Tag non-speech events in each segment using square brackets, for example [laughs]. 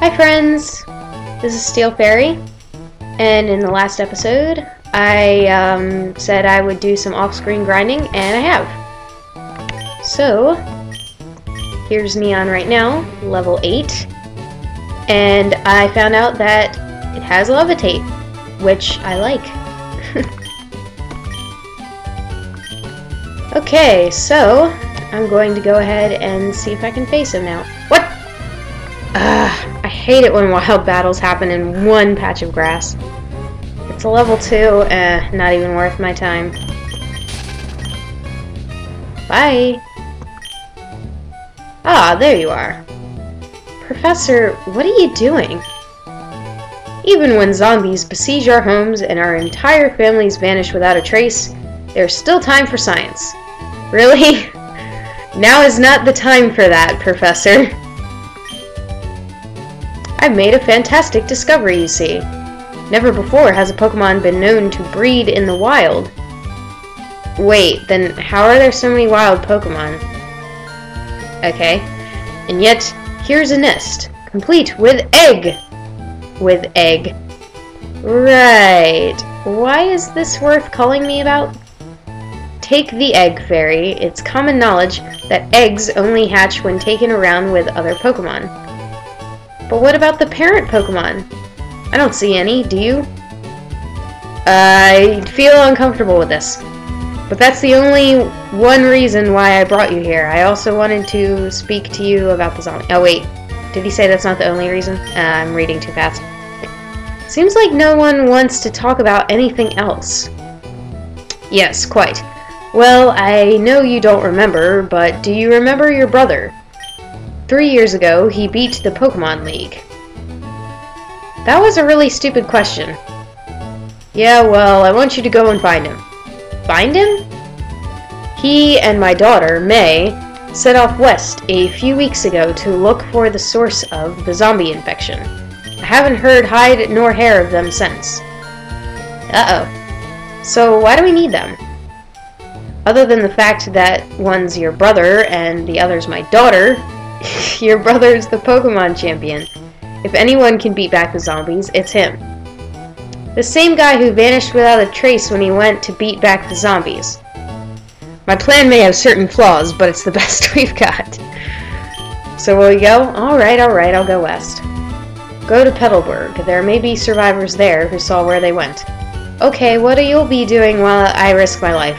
Hi friends, this is Steel Fairy, and in the last episode, I um, said I would do some off-screen grinding, and I have. So, here's Neon right now, level 8, and I found out that it has Levitate, which I like. [laughs] okay, so I'm going to go ahead and see if I can face him now. What? Ugh, I hate it when wild battles happen in one patch of grass. It's a level 2, eh, not even worth my time. Bye! Ah, there you are. Professor, what are you doing? Even when zombies besiege our homes and our entire families vanish without a trace, there's still time for science. Really? [laughs] Now is not the time for that, Professor. [laughs] I've made a fantastic discovery, you see. Never before has a Pokemon been known to breed in the wild. Wait, then how are there so many wild Pokemon? Okay. And yet, here's a nest, complete with egg! With egg. Right. Why is this worth calling me about? Take the egg fairy. It's common knowledge that eggs only hatch when taken around with other Pokemon. But what about the parent Pokemon? I don't see any, do you? I feel uncomfortable with this. But that's the only one reason why I brought you here. I also wanted to speak to you about the zombie. Oh, wait. Did he say that's not the only reason? Uh, I'm reading too fast. Seems like no one wants to talk about anything else. Yes, quite. Well, I know you don't remember, but do you remember your brother? Three years ago, he beat the Pokemon League. That was a really stupid question. Yeah, well, I want you to go and find him. Find him? He and my daughter, May, set off west a few weeks ago to look for the source of the zombie infection. I haven't heard hide nor hair of them since. Uh-oh. So why do we need them? Other than the fact that one's your brother and the other's my daughter, [laughs] your brother's the Pokemon champion. If anyone can beat back the zombies, it's him. The same guy who vanished without a trace when he went to beat back the zombies. My plan may have certain flaws, but it's the [laughs] best we've got. So will you go? Alright, alright, I'll go west. Go to Petalburg. There may be survivors there who saw where they went. Okay, what will you be doing while I risk my life?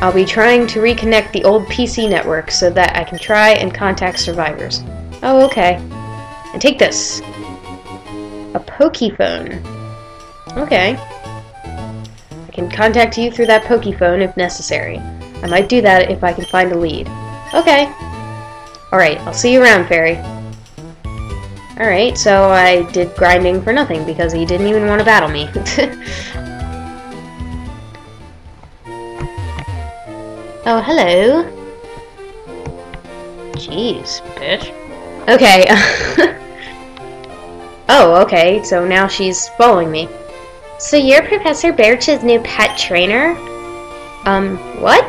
I'll be trying to reconnect the old PC network so that I can try and contact survivors. Oh, okay. And take this. A Pokephone. Okay. I can contact you through that Pokephone if necessary. I might do that if I can find a lead. Okay. Alright, I'll see you around, Fairy. Alright, so I did grinding for nothing because he didn't even want to battle me. [laughs] [laughs] Oh, hello. Jeez, bitch. Okay. [laughs] oh, okay, so now she's following me. So you're Professor Birch's new pet trainer? Um, what?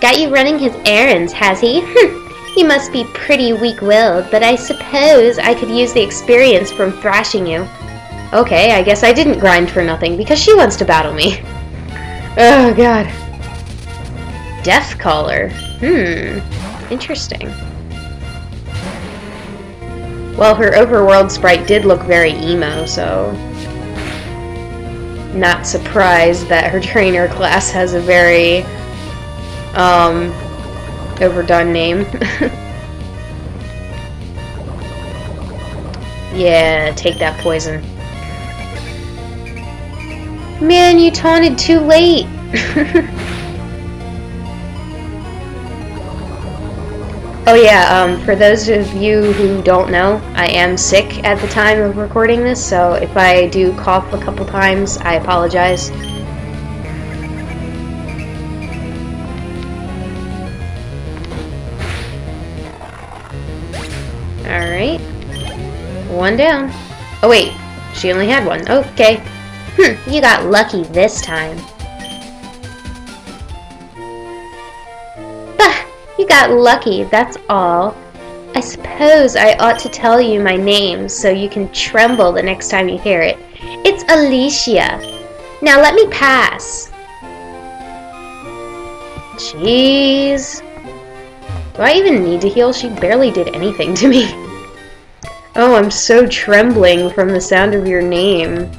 Got you running his errands, has he? [laughs] he must be pretty weak-willed, but I suppose I could use the experience from thrashing you. Okay, I guess I didn't grind for nothing, because she wants to battle me. [laughs] Oh, God. Death Caller. Hmm. Interesting. Well, her overworld sprite did look very emo, so... Not surprised that her [laughs] trainer class has a very... Um... Overdone name. [laughs] yeah, take that poison. Man, you taunted too late! [laughs] Oh yeah, um, for those of you who don't know, I am sick at the time of recording this, so if I do cough a couple times, I apologize. Alright. One down. Oh wait, she only had one. Okay. Hmm, you got lucky this time. Got lucky, that's all. I suppose I ought to tell you my name so you can tremble the next time you hear it. It's Alicia. Now let me pass. Jeez. Do I even need to heal? She barely did anything to me. [laughs] Oh, I'm so trembling from the sound of your name.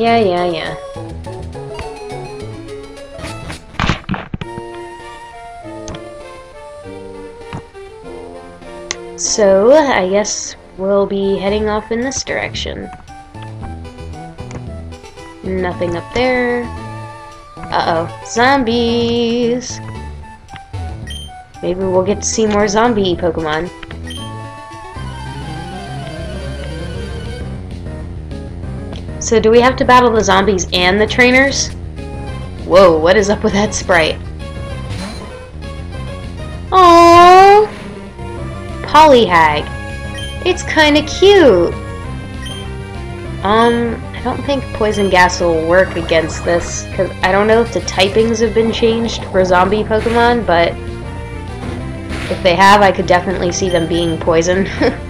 Yeah, yeah, yeah. So, I guess we'll be heading off in this direction. Nothing up there. Uh-oh. Zombies! Maybe we'll get to see more zombie Pokemon. So do we have to battle the zombies and the trainers? Whoa, what is up with that sprite? Oh, Polyhag. It's kinda cute. Um, I don't think Poison Gas will work against this, because I don't know if the typings have been changed for zombie Pokemon, but if they have, I could definitely see them being poison. [laughs]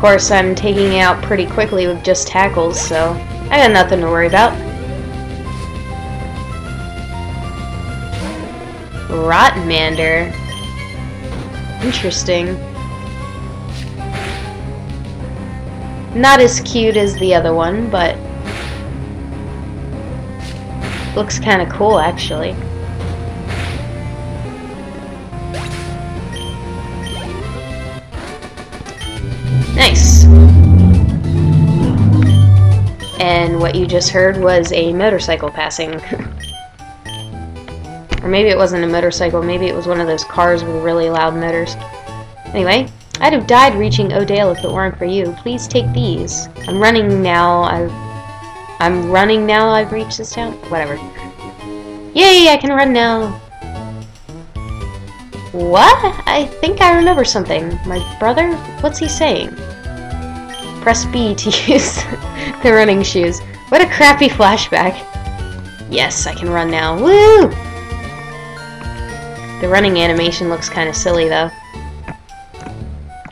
course, I'm taking out pretty quickly with just tackles, so I got nothing to worry about. Rotmander. Interesting. Not as cute as the other one, but looks kind of cool actually. And what you just heard was a motorcycle passing. or maybe it wasn't a motorcycle, maybe it was one of those cars with really loud motors. Anyway, I'd have died reaching Oldale if it weren't for you. Please take these. I'm running now. I've I'm running now. I've reached this town. Whatever. Yay! I can run now. What? I think I remember something. My brother? What's he saying? Press B to [laughs] use the running shoes. What a crappy flashback. Yes, I can run now. Woo! The running animation looks kind of silly, though.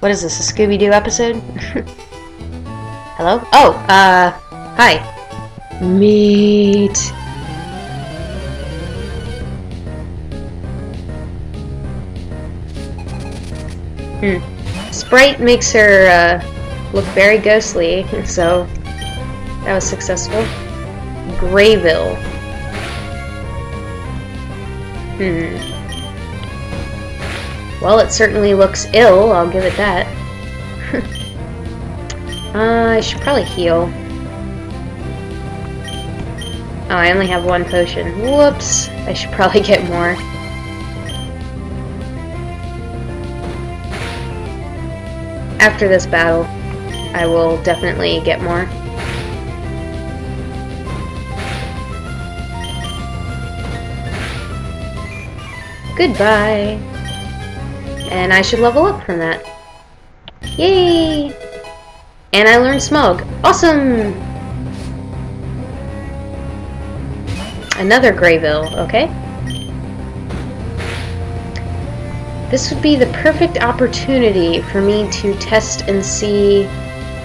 What is this, a Scooby-Doo episode? [laughs] Hello? Oh, uh, hi. Meat. Hmm. Sprite makes her, uh, look very ghostly, so that was successful. Grayville. Hmm. Well, it certainly looks ill, I'll give it that. [laughs] uh, I should probably heal. Oh, I only have one potion. Whoops! I should probably [laughs] get more. After this battle, I will definitely get more. Goodbye! And I should level up from that. Yay! And I learned Smog. Awesome! Another Grayville, okay. This would be the perfect opportunity for me to test and see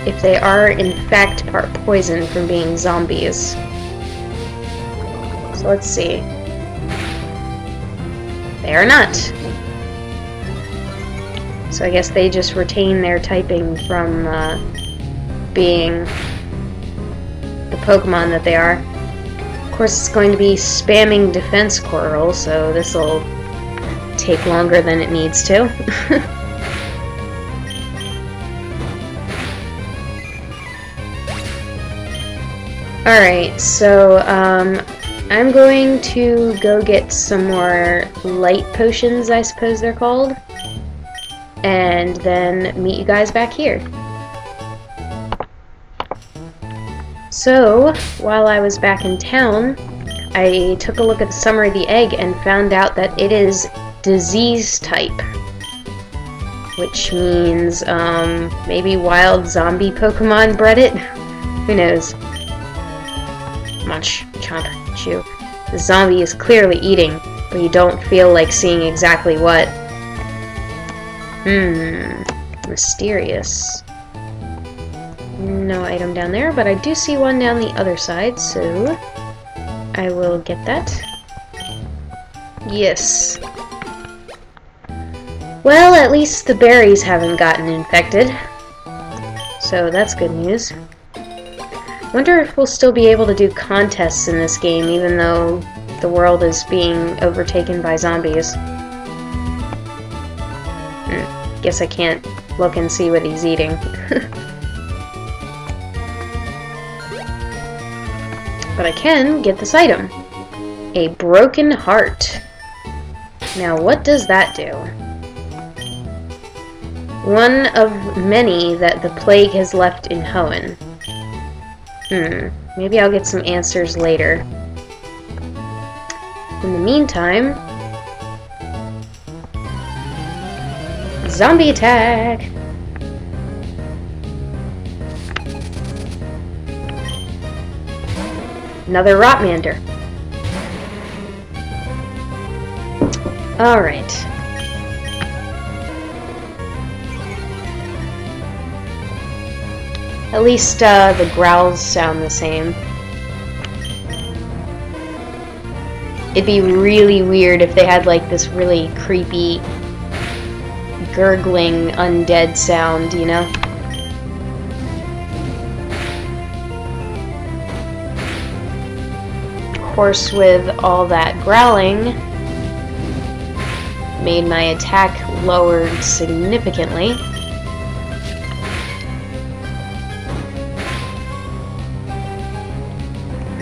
if they are in fact part poison from being zombies. So let's see. They are not. So I guess they just retain their typing from uh, being the Pokemon that they are. Of course, it's going to be spamming Defense Curl, so this will take longer than it needs to. [laughs] Alright, so um, I'm going to go get some more light potions, I suppose they're called and then meet you guys back here. So, while I was back in town, I took a look at the summary of the egg and found out that it is disease type. which means um, maybe wild zombie Pokemon bred it. [laughs] Who knows? Munch, chomp, chew. The zombie is clearly eating, but you don't feel like seeing exactly what. Hmm, mysterious. No item down there, but I do see one down the other side, so I will get that. Yes. Well, at least the berries haven't gotten infected. So that's good news. Wonder if we'll still be able to do contests in this game, even though the world is being overtaken by zombies. Hmm. Guess I can't look and see what he's eating. [laughs] but I can get this item. A broken heart. Now, what does that do? One of many that the plague has left in Hoenn. Hmm, maybe I'll get some answers later. In the meantime... Zombie attack! Another Rotmander. Alright. At least uh, the growls sound the same. It'd be really weird if they had like this really creepy gurgling undead sound, you know? Of course, with all that growling, made my attack lowered significantly.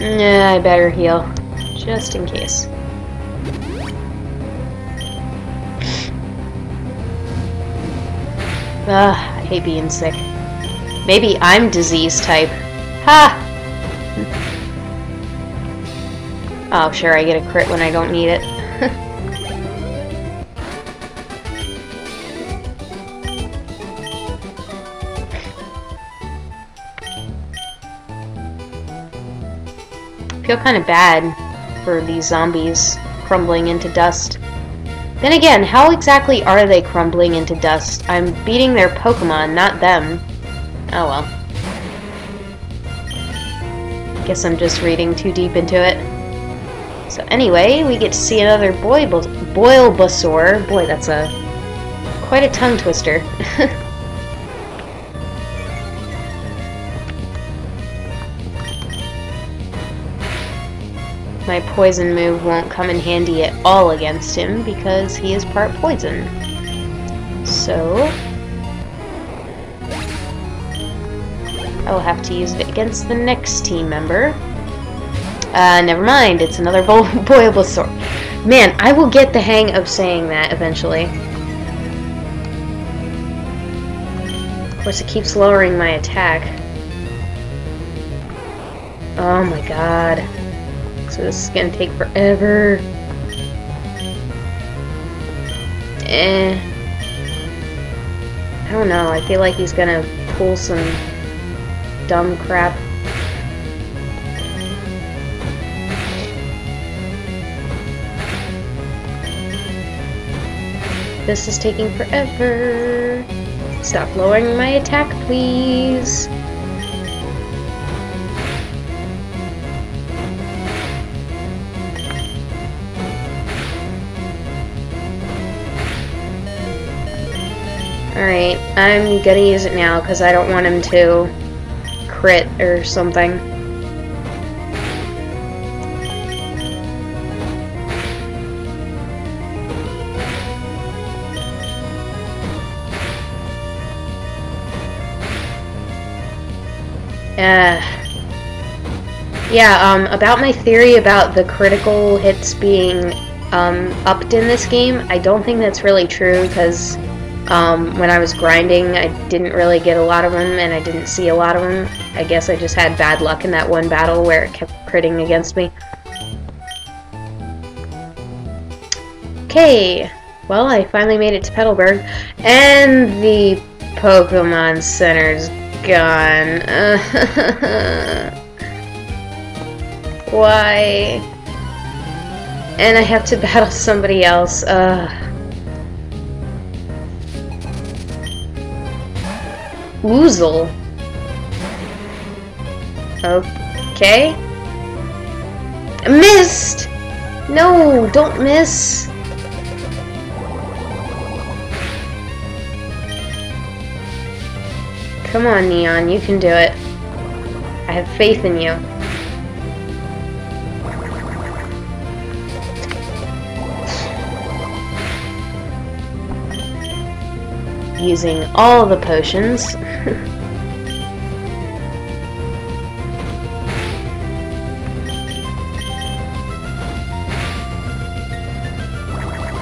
Yeah, I better heal. Just in case. Ugh, I hate being sick. Maybe I'm disease type. Ha! Oh, sure, I get a crit when I don't need it. Feel kind of bad for these zombies crumbling into dust. Then again, how exactly are they crumbling into dust? I'm beating their Pokemon, not them. Oh well. Guess I'm just reading too deep into it. So anyway, we get to see another boy Boilbasaur. Boy, that's a quite a tongue twister. [laughs] my poison move won't come in handy at all against him because he is part poison. So... I will have to use it against the next team member. Uh, never mind, it's another [laughs] Bo Boilbasaur. Man, I will get the hang of saying that eventually. Of course, it keeps lowering my attack. Oh my god so this is gonna take forever. Eh. I don't know, I feel like he's gonna pull some dumb crap. This is taking forever. Stop lowering my attack, please. Alright, I'm gonna use it now because I don't want him to crit or something. Uh, yeah, um, about my theory about the critical hits being um, upped in this game, I don't think that's really true because um, when I was grinding, I didn't really get a lot of them, and I didn't see a lot of them. I guess I just had bad luck in that one battle where it kept critting against me. Okay, well, I finally made it to Petalburg, and the Pokemon Center's gone. [laughs] Why? And I have to [laughs] battle somebody else. Uh. Woozle. Okay. I Missed! No, don't miss. Come on, Neon, you can do it. I have faith in you. Using all the potions.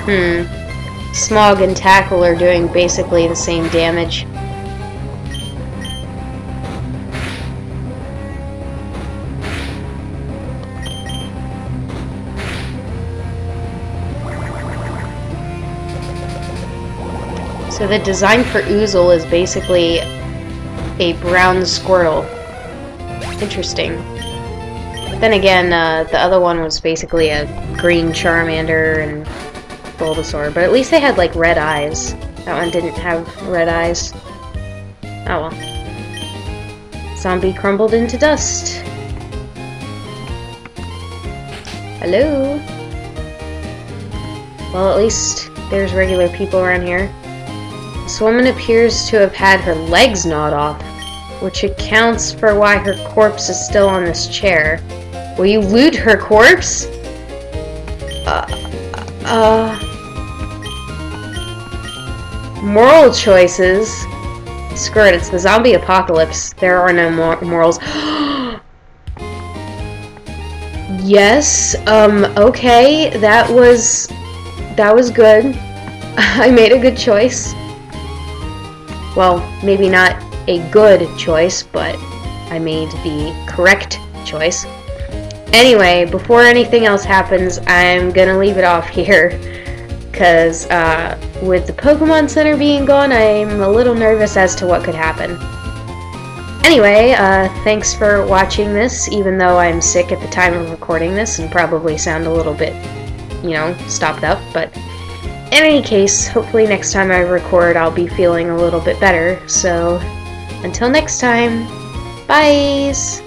Hmm. Smog and Tackle are doing basically the same damage. So the design for Oozel is basically a brown squirrel. Interesting. But then again, uh, the other one was basically a green Charmander and Bulbasaur, but at least they had like red eyes. That one didn't have red eyes. Oh well. Zombie crumbled into dust. Hello? Well, at least there's regular people around here. This woman appears to have had her legs gnawed off, which accounts for why her corpse is still on this chair. Will you loot her corpse? Uh, uh, Moral choices. Screw it, it's the zombie apocalypse. There are no mor morals. [gasps] yes, um, okay, that was... That was good. [laughs] I made a good choice. Well, maybe not a good choice, but I made the correct choice. Anyway, before anything else happens, I'm gonna leave it off [laughs] here because uh, with the Pokemon Center being gone, I'm a little nervous as to what could happen. Anyway, uh, thanks for watching this, even though I'm sick at the time of recording this and probably sound a little bit, you know, stopped up, but in any case, hopefully next time I record I'll be feeling a little bit better, so until next time, byes!